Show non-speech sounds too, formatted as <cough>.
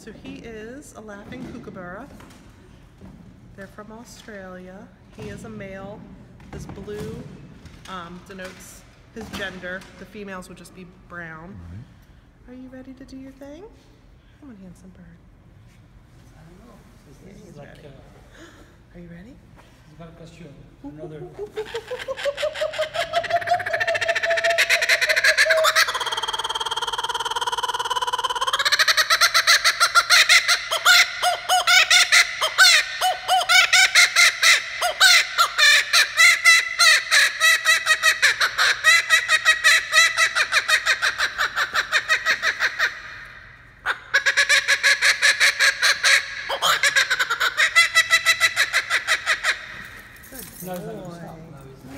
So he is a laughing kookaburra. They're from Australia. He is a male. This blue um, denotes his gender. The females would just be brown. Are you ready to do your thing? Come on, handsome bird. I don't know. Yeah, This he's is like ready. uh, <gasps> Are you ready? he's got a costume. <laughs> Another. Nararamu.